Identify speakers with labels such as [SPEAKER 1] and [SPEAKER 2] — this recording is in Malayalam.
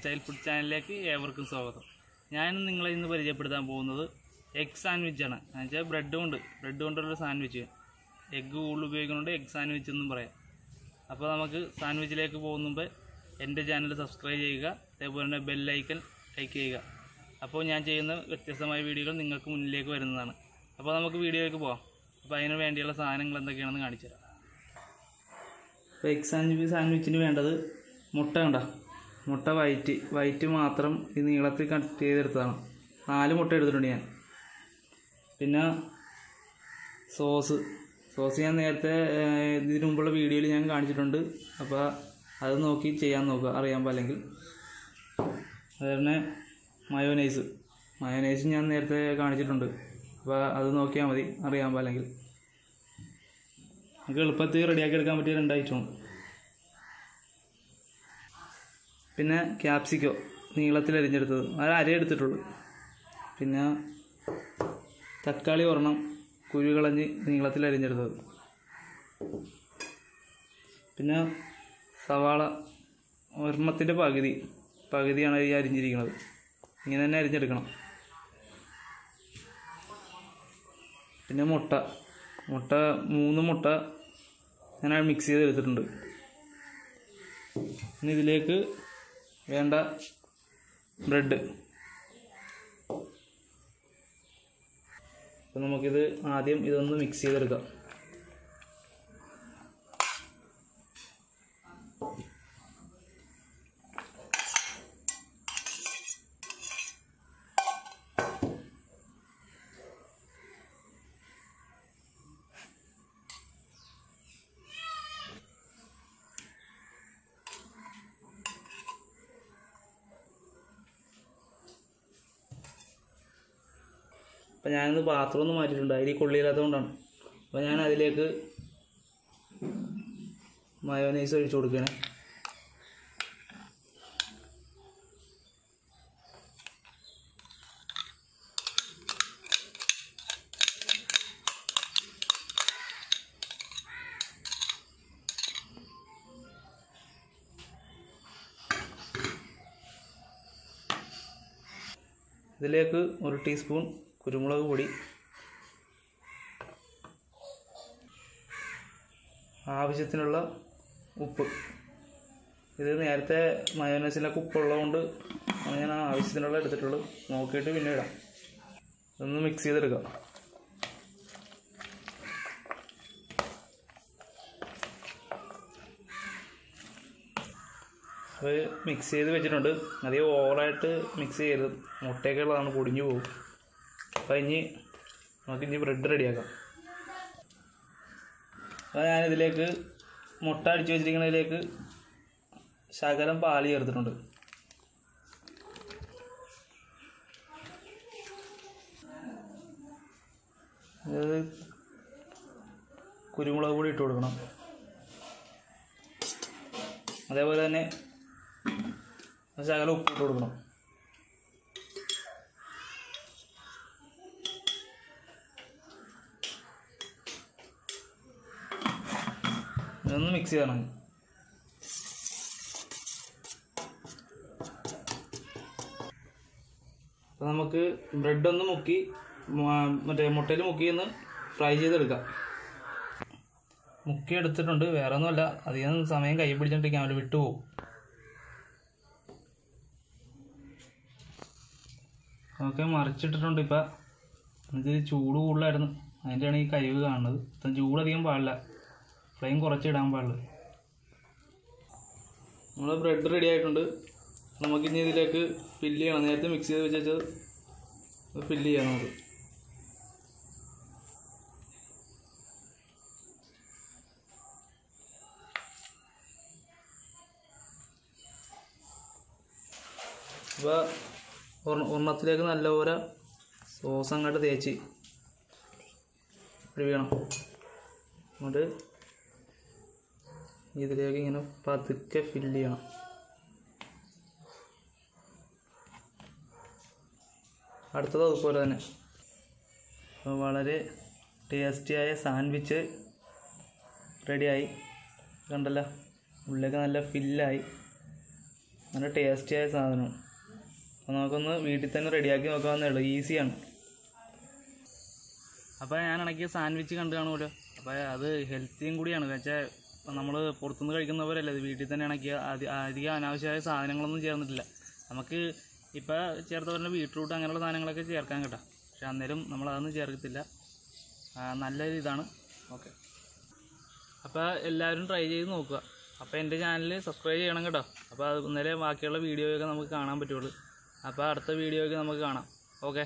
[SPEAKER 1] സ്റ്റൈൽ ഫുഡ് ചാനലിലേക്ക് ഏവർക്കും സ്വാഗതം. ഞാൻ നിങ്ങളെ ഇന്ന് പരിചയപ്പെടുത്താൻ പോകുന്നത് എഗ് സാൻഡ്വിച്ചാണ് എന്നുവെച്ചാൽ ബ്രെഡ് കൊണ്ട് ബ്രെഡ് കൊണ്ടുള്ള സാൻഡ്വിച്ച് എഗ്ഗ് കൂടുതൽ ഉപയോഗിക്കുന്നുണ്ട്. എഗ് സാൻഡ്വിച്ച് എന്നും പറയാം. അപ്പോൾ നമുക്ക് സാൻഡ്വിച്ചിലേക്ക് പോകുന്ന മുമ്പ് എന്റെ ചാനൽ സബ്സ്ക്രൈബ് ചെയ്യുക. അതേപോലെ തന്നെ ബെല്ലൈക്കൻ ലൈക്ക് ചെയ്യുക. അപ്പോൾ ഞാൻ ചെയ്യുന്ന വ്യത്യസ്തമായ വീഡിയോകൾ നിങ്ങൾക്ക് മുന്നിലേക്ക് വരുന്നതാണ്. അപ്പോൾ നമുക്ക് വീഡിയോയിലേക്ക് പോകാം അപ്പോൾ അതിന് വേണ്ടിയുള്ള സാധനങ്ങൾ എന്തൊക്കെയാണെന്ന് കാണിച്ചു തരാം അപ്പോൾ എഗ് സാൻഡ്വിച്ച് സാൻഡ്വിച്ചിന് വേണ്ടത് മുട്ട കണ്ട? മുട്ട വൈറ്റ് വൈറ്റ് മാത്രം ഈ നീളത്തിൽ കട്ട് ചെയ്തെടുത്തതാണ്. നാല് മുട്ട എടുത്തിട്ടുണ്ട് ഞാൻ. പിന്നെ സോസ്. സോസ് ഞാൻ നേരത്തെ ഇതിനു മുമ്പുള്ള വീഡിയോയിൽ ഞാൻ കാണിച്ചിട്ടുണ്ട്. അപ്പോൾ അത് നോക്കി ചെയ്യാൻ നോക്കുക അറിയാൻ പാടില്ലെങ്കിൽ അതുപോലെ തന്നെ മയോനൈസ്. മയോനൈസ് ഞാൻ നേരത്തെ കാണിച്ചിട്ടുണ്ട്. അപ്പോൾ അത് നോക്കിയാൽ മതി അറിയാൻ പാടില്ലെങ്കിൽ നമുക്ക് എളുപ്പത്തിൽ റെഡിയാക്കി എടുക്കാൻ പറ്റിയ രണ്ട് ഐറ്റമാണ് പിന്നെ ക്യാപ്സിക്കോ നീളത്തിൽ അരിഞ്ഞെടുത്തത്. അത് അര എടുത്തിട്ടുള്ളൂ. പിന്നെ തക്കാളി ഒരെണ്ണം കുരുകളഞ്ഞ് നീളത്തിൽ അരിഞ്ഞെടുത്തത്. പിന്നെ സവാള ഒരെണ്ണത്തിന്റെ പകുതി പകുതിയാണ് ഈ അരിഞ്ഞിരിക്കുന്നത്. ഇങ്ങനെ തന്നെ അരിഞ്ഞെടുക്കണം. പിന്നെ മുട്ട. മുട്ട മൂന്ന് മുട്ട ഞാൻ മിക്സ് ചെയ്ത് എടുത്തിട്ടുണ്ട് ഇനി ഇതിലേക്ക് വേണ്ട. ബ്രെഡ്. അപ്പം നമുക്കിത് ആദ്യം ഇതൊന്ന് മിക്സ് ചെയ്തെടുക്കാം. അപ്പം ഞാനിന്ന് പാത്രം ഒന്ന് മാറ്റിയിട്ടുണ്ട്. അതിൽ കൊള്ളിയില്ലാത്തതുകൊണ്ടാണ് അപ്പോൾ ഞാൻ അതിലേക്ക് മയോനൈസ് ഒഴിച്ചു കൊടുക്കണേ ഇതിലേക്ക് ഒരു ടീസ്പൂൺ കുരുമുളക് പൊടി ആവശ്യത്തിനുള്ള ഉപ്പ്. ഇത് നേരത്തെ മയോനൈസിലൊക്കെ ഉപ്പുള്ളതുകൊണ്ട് ഞാൻ ആവശ്യത്തിനുള്ള എടുത്തിട്ടുള്ളൂ. നോക്കിയിട്ട് പിന്നെ ഇടാം. ഇതൊന്ന് മിക്സ് ചെയ്തെടുക്കാം. അത് മിക്സ് ചെയ്ത് വെച്ചിട്ടുണ്ട്. അധികം ഓവറായിട്ട് മിക്സ് ചെയ്യരുത്. മുട്ടയൊക്കെ ഉള്ളതാണ് പൊടിഞ്ഞു പോകും. അപ്പോൾ ഇനി നമുക്ക് ഇനി ബ്രെഡ് റെഡിയാക്കാം അപ്പോൾ ഞാനിതിലേക്ക് മുട്ട അടിച്ചു വെച്ചിരിക്കുന്നതിലേക്ക് ശകലം പാൽ ചേർത്തിട്ടുണ്ട്. കുരുമുളക് പൊടി ഇട്ട് കൊടുക്കണം. അതേപോലെ തന്നെ ശകലം ഉപ്പ് ഇട്ട് കൊടുക്കണം. ഇതൊന്ന് മിക്സ് ചെയ്യണം. അപ്പോൾ നമുക്ക് ബ്രെഡ് ഒന്ന് മുക്കി മറ്റേ മുട്ടയിൽ മുക്കി ഒന്ന് ഫ്രൈ ചെയ്തെടുക്കാം. മുക്കി എടുത്തിട്ടുണ്ട് വേറെ ഒന്നുമല്ല അധികം സമയം കൈ പിടിച്ചോണ്ടിരിക്കാൻ അവർ വിട്ടുപോകും. ഓക്കെ മറിച്ചിട്ടിട്ടുണ്ട് ഇപ്പം. എനിക്ക് ചൂട് കൂടുതലായിരുന്നു. അതിന്റെയാണ് ഈ കഴിവ് കാണുന്നത്. ഇപ്പം ചൂടധികം പാടില്ല. ഫ്ലെയിം കുറച്ചിടാൻ പാടില്ല. നമ്മുടെ ബ്രെഡ് റെഡി ആയിട്ടുണ്ട്. നമുക്കിനി ഇതിലേക്ക് ഫില്ല് ചെയ്യണം. നേരത്തെ മിക്സ് ചെയ്ത് വെച്ചത് ഫില്ല് ചെയ്യാം നമുക്ക് അപ്പോൾ ഒരെണ്ണത്തിലേക്ക് നല്ലപോലെ സോസ് അങ്ങോട്ട് തേച്ച് പിടിക്കണം എന്നിട്ട് ഇതിലേക്ക് ഇങ്ങനെ പതുക്കെ ഫില്ല് ചെയ്യണം. അടുത്തത് അതുപോലെ തന്നെ. വളരെ ടേസ്റ്റിയായ സാൻഡ്വിച്ച് റെഡിയായി കണ്ടല്ല? ഉള്ളിലേക്ക് നല്ല ഫില്ലായി നല്ല ടേസ്റ്റിയായ സാധനം അപ്പോൾ നമുക്കൊന്ന് വീട്ടിൽ തന്നെ റെഡിയാക്കി നോക്കാവുന്നേ ഉള്ളൂ. ഈസിയാണ് അപ്പോൾ ഞാൻ ഇണക്കിയ സാൻഡ്വിച്ച് കണ്ടു കാണുമല്ലോ. അപ്പോൾ അത് ഹെൽത്തിയും കൂടിയാണ്. വെച്ചാൽ നമ്മൾ പുറത്തുനിന്ന് കഴിക്കുന്നവരല്ല ഇത് വീട്ടിൽ തന്നെ ഇണക്കിയ അധികം അനാവശ്യമായ സാധനങ്ങളൊന്നും ചേർന്നിട്ടില്ല. നമുക്ക് ഇപ്പോൾ ചേർത്ത പറഞ്ഞ ബീട്രൂട്ട് അങ്ങനെയുള്ള സാധനങ്ങളൊക്കെ ചേർക്കാൻ കേട്ടോ. പക്ഷെ അന്നേരം നമ്മൾ അതൊന്നും ചേർക്കത്തില്ല നല്ല ഇതാണ്. ഓക്കെ. അപ്പോൾ എല്ലാവരും ട്രൈ ചെയ്ത് നോക്കുക. അപ്പോൾ എന്റെ ചാനൽ സബ്സ്ക്രൈബ് ചെയ്യണം കേട്ടോ. അപ്പോൾ ഇന്നലെ ബാക്കിയുള്ള വീഡിയോയൊക്കെ നമുക്ക് കാണാൻ പറ്റുള്ളൂ. അപ്പോൾ അടുത്ത വീഡിയോയൊക്കെ നമുക്ക് കാണാം. ഓക്കെ.